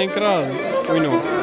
Minecraft. Uy, no.